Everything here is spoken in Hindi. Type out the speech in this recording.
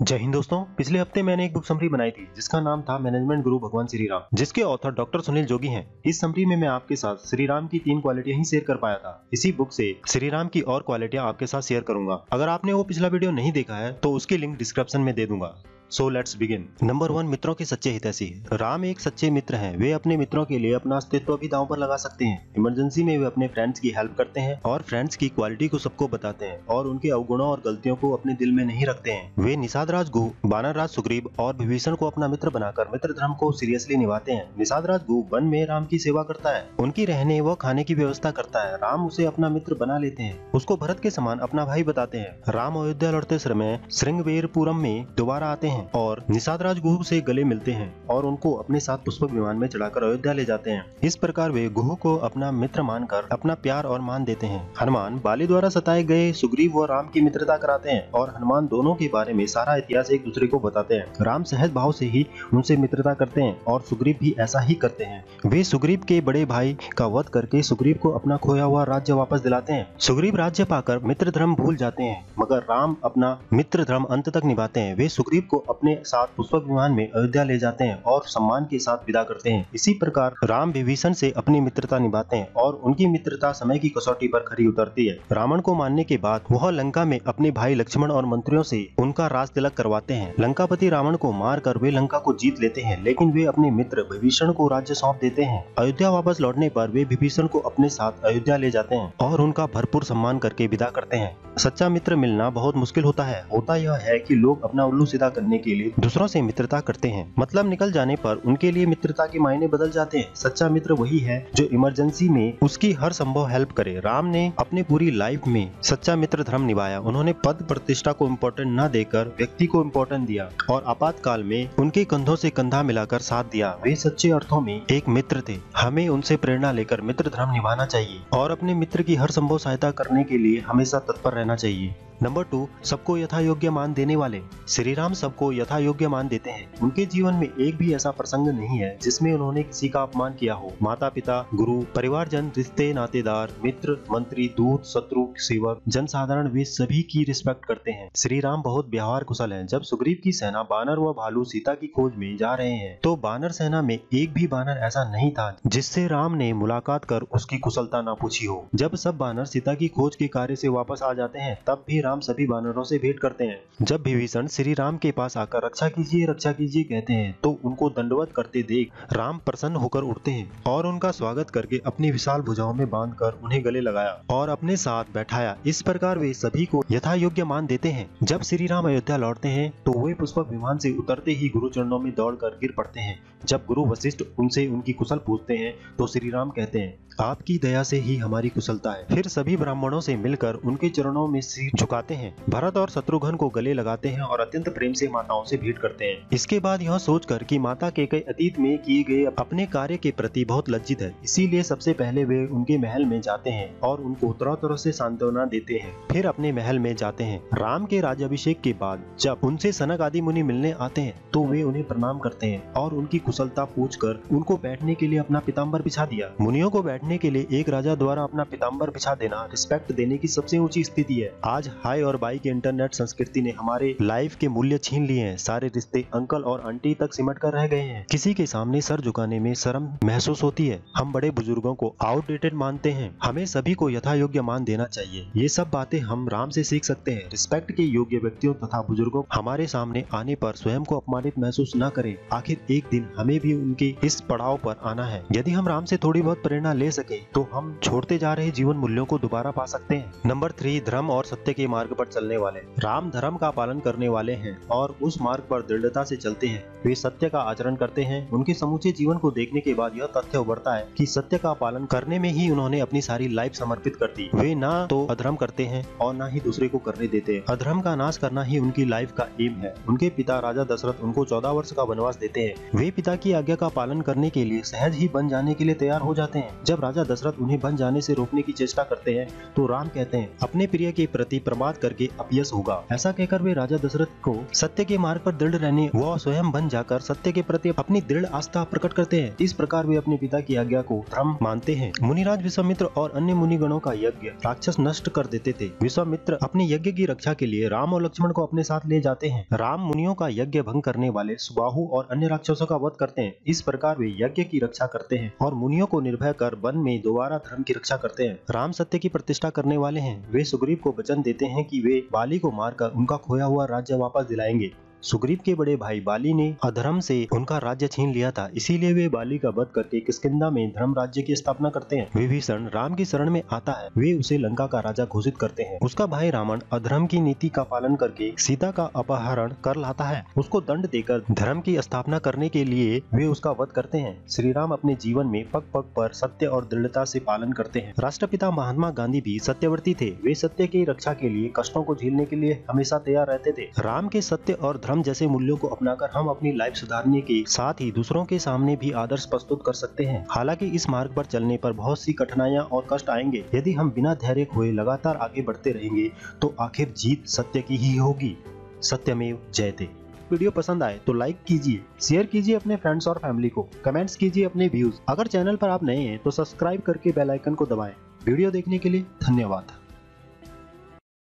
जय हिंद दोस्तों। पिछले हफ़्ते मैंने एक बुक समरी बनाई थी, जिसका नाम था मैनेजमेंट गुरु भगवान श्री राम जिसके ऑथर डॉक्टर सुनील जोगी हैं। इस समरी में मैं आपके साथ श्री राम की तीन क्वालिटियाँ ही शेयर कर पाया था। इसी बुक से श्री राम की और क्वालिटियाँ आपके साथ शेयर करूँगा। अगर आपने वो पिछला वीडियो नहीं देखा है तो उसकी लिंक डिस्क्रिप्शन में दे दूँगा। So let's begin number one मित्रों के सच्चे हितैषी राम एक सच्चे मित्र हैं। वे अपने मित्रों के लिए अपना अस्तित्व भी दांव पर लगा सकते हैं। इमरजेंसी में वे अपने फ्रेंड्स की हेल्प करते हैं और फ्रेंड्स की क्वालिटी को सबको बताते हैं और उनके अवगुणों और गलतियों को अपने दिल में नहीं रखते हैं। वे निषाद राज गु बानर राज सुग्रीव और विभीषण को अपना मित्र बनाकर मित्र धर्म को सीरियसली निभाते हैं। निषाद राज गु, वन में राम की सेवा करता है। उनकी रहने व खाने की व्यवस्था करता है। राम उसे अपना मित्र बना लेते हैं। उसको भरत के समान अपना भाई बताते हैं। राम अयोध्या लौटते समय श्रृंगवेरपुरम में दोबारा आते हैं। और निषाद राज गुहू से गले मिलते हैं और उनको अपने साथ पुष्पक विमान में चढ़ाकर अयोध्या ले जाते हैं। इस प्रकार वे गुहू को अपना मित्र मानकर अपना प्यार और मान देते हैं। हनुमान बाली द्वारा सताए गए सुग्रीव व राम की मित्रता कराते हैं और हनुमान दोनों के बारे में सारा इतिहास एक दूसरे को बताते हैं। राम सहज भाव से ही उनसे मित्रता करते हैं और सुग्रीव भी ऐसा ही करते हैं। वे सुग्रीव के बड़े भाई का वध करके सुग्रीव को अपना खोया हुआ राज्य वापस दिलाते हैं। सुग्रीव राज्य पाकर मित्र धर्म भूल जाते हैं, मगर राम अपना मित्र धर्म अंत तक निभाते हैं। वे सुग्रीव को अपने साथ पुष्पक विमान में अयोध्या ले जाते हैं और सम्मान के साथ विदा करते हैं। इसी प्रकार राम विभीषण से अपनी मित्रता निभाते हैं और उनकी मित्रता समय की कसौटी पर खरी उतरती है। रावण को मानने के बाद वह लंका में अपने भाई लक्ष्मण और मंत्रियों से उनका राज तिलक करवाते हैं। लंकापति रावण को मार कर वे लंका को जीत लेते हैं, लेकिन वे अपने मित्र विभीषण को राज्य सौंप देते हैं। अयोध्या वापस लौटने पर वे विभीषण को अपने साथ अयोध्या ले जाते हैं और उनका भरपूर सम्मान करके विदा करते हैं। सच्चा मित्र मिलना बहुत मुश्किल होता है। होता यह है कि लोग अपना उल्लू सीधा करने के लिए। दूसरों से मित्रता करते हैं। मतलब निकल जाने पर उनके लिए मित्रता के मायने बदल जाते हैं। सच्चा मित्र वही है जो इमरजेंसी में उसकी हर संभव हेल्प करे। राम ने अपनी पूरी लाइफ में सच्चा मित्र धर्म निभाया। उन्होंने पद प्रतिष्ठा को इम्पोर्टेंट न देकर व्यक्ति को इम्पोर्टेंट दिया और आपातकाल में उनके कंधों से कंधा मिलाकर साथ दिया। वे सच्चे अर्थों में एक मित्र थे। हमें उनसे प्रेरणा लेकर मित्र धर्म निभाना चाहिए और अपने मित्र की हर संभव सहायता करने के लिए हमेशा तत्पर रहना चाहिए। नंबर टू, सबको यथा योग्य मान देने वाले। श्री राम सबको यथा योग्य मान देते हैं। उनके जीवन में एक भी ऐसा प्रसंग नहीं है, जिसमें उन्होंने किसी का अपमान किया हो। माता पिता गुरु, परिवारजन, रिश्ते, नातेदार, मित्र, मंत्री, दूत, शत्रु, सेवक जन साधारण वे सभी की रिस्पेक्ट करते हैं। श्री राम बहुत व्यवहार कुशल है। जब सुग्रीव की सेना बानर व भालू सीता की खोज में जा रहे हैं तो बानर सेना में एक भी बानर ऐसा नहीं था, जिससे राम ने मुलाकात कर उसकी कुशलता न पूछी हो। जब सब बानर सीता की खोज के कार्य से वापस आ जाते हैं, तब भी राम सभी बानरों से भेंट करते हैं। जब विभीषण श्री राम के पास आकर रक्षा कीजिए रक्षा कीजिए कहते हैं। तो उनको दंडवत करते देख राम प्रसन्न होकर उठते हैं और उनका स्वागत करके अपनी विशाल भुजाओं में बांधकर उन्हें गले लगाया और अपने साथ बैठाया। इस प्रकार वे सभी को यथा योग्य मान देते हैं। जब श्री राम अयोध्या लौटते हैं तो वे पुष्पक विमान से उतरते ही गुरु चरणों में दौड़कर गिर पड़ते हैं। जब गुरु वशिष्ठ उनसे उनकी कुशल पूछते हैं तो श्री राम कहते हैं, आपकी दया से ही हमारी कुशलता है। फिर सभी ब्राह्मणों से मिलकर उनके चरणों में सिर झुकाते हैं। भरत और शत्रुघ्न को गले लगाते हैं और अत्यंत प्रेम से माताओं से भेंट करते हैं। इसके बाद यह सोचकर कि माता के कई अतीत में किए गए अपने कार्य के प्रति बहुत लज्जित है। इसीलिए सबसे पहले वे उनके महल में जाते हैं और उनको तरह तरह से सांत्वना देते हैं, फिर अपने महल में जाते हैं। राम के राजाभिषेक के बाद जब उनसे सनक आदि मुनि मिलने आते हैं तो वे उन्हें प्रणाम करते हैं और उनकी कुशलता पूछ कर उनको बैठने के लिए अपना पिताम्बर बिछा दिया। मुनियों को बैठने के लिए एक राजा द्वारा अपना पिताम्बर बिछा देना, रिस्पेक्ट देने की सबसे ऊँची स्थिति है। आज हाई और बाई की इंटरनेट संस्कृति ने हमारे लाइफ के मूल्य छीन लिए हैं सारे रिश्ते अंकल और आंटी तक सिमट कर रह गए हैं। किसी के सामने सर झुकाने में शर्म महसूस होती है। हम बड़े बुज़ुर्गों को आउटडेटेड मानते हैं। हमें सभी को यथा योग्य मान देना चाहिए। ये सब बातें हम राम से सीख सकते हैं। रिस्पेक्ट के योग्य व्यक्तियों तथा बुज़ुर्गों हमारे सामने आने पर स्वयं को अपमानित महसूस न करें। आखिर एक दिन हमें भी उनके इस पड़ाव पर आना है। यदि हम राम से थोड़ी बहुत प्रेरणा ले सके तो हम छोड़ते जा रहे जीवन मूल्यों को दोबारा पा सकते हैं। नंबर थ्री धर्म और सत्य के मार्ग पर चलने वाले। राम धर्म का पालन करने वाले हैं और उस मार्ग पर दृढ़ता से चलते हैं। वे सत्य का आचरण करते हैं। उनके समूचे जीवन को देखने के बाद यह तथ्य उभरता है कि सत्य का पालन करने में ही उन्होंने अपनी सारी लाइफ समर्पित कर दी। वे ना तो अधर्म करते हैं और न ही दूसरे को करने देते हैं। अधर्म का नाश करना ही उनकी लाइफ का एम है। उनके पिता राजा दशरथ उनको चौदह वर्ष का वनवास देते हैं। वे पिता की आज्ञा का पालन करने के लिए सहज ही बन जाने के लिए तैयार हो जाते हैं। जब राजा दशरथ उन्हें बन जाने से रोकने की चेष्टा करते हैं तो राम कहते हैं, अपने प्रिय के प्रति बर्बाद करके अपयस होगा। ऐसा कहकर वे राजा दशरथ को सत्य के मार्ग पर दृढ़ रहने व स्वयं बन जाकर सत्य के प्रति अपनी दृढ़ आस्था प्रकट करते हैं। इस प्रकार वे अपने पिता की आज्ञा को धर्म मानते हैं। मुनिराज विश्वामित्र और अन्य मुनिगणों का यज्ञ राक्षस नष्ट कर देते थे। विश्वामित्र अपने यज्ञ की रक्षा के लिए राम और लक्ष्मण को अपने साथ ले जाते हैं। राम मुनियों का यज्ञ भंग करने वाले सुबाहु और अन्य राक्षसों का वध करते हैं। इस प्रकार वे यज्ञ की रक्षा करते हैं और मुनियों को निर्भय कर वन में दोबारा धर्म की रक्षा करते हैं। राम सत्य की प्रतिष्ठा करने वाले हैं। वे सुग्रीव को वचन देते हैं कि वे बाली को मारकर उनका खोया हुआ राज्य वापस दिलाएँगे। सुग्रीव के बड़े भाई बाली ने अधर्म से उनका राज्य छीन लिया था। इसीलिए वे बाली का वध करके किसकिदा में धर्म राज्य की स्थापना करते हैं। विभीषण राम की शरण में आता है। वे उसे लंका का राजा घोषित करते हैं। उसका भाई रावण अधर्म की नीति का पालन करके सीता का अपहरण कर लाता है। उसको दंड देकर धर्म की स्थापना करने के लिए वे उसका वध करते हैं। श्री राम अपने जीवन में पग पग पर सत्य और दृढ़ता से पालन करते हैं। राष्ट्रपिता महात्मा गांधी भी सत्यवर्ती थे। वे सत्य की रक्षा के लिए कष्टों को झेलने के लिए हमेशा तैयार रहते थे। राम के सत्य और धर्म जैसे मूल्यों को अपनाकर हम अपनी लाइफ सुधारने के साथ ही दूसरों के सामने भी आदर्श प्रस्तुत कर सकते हैं। हालाँकि इस मार्ग पर चलने पर बहुत सी कठिनाइयाँ और कष्ट आएँगे। यदि हम बिना धैर्य खोए लगातार आगे बढ़ते रहेंगे तो आखिर जीत सत्य की ही होगी। सत्यमेव जयते वीडियो पसंद आए तो लाइक कीजिए, शेयर कीजिए अपने फ्रेंड्स और फैमिली को। कमेंट्स कीजिए अपने व्यूज़ अगर चैनल पर आप नए हैं तो सब्सक्राइब करके बेल आइकन को दबाएँ। वीडियो देखने के लिए धन्यवाद।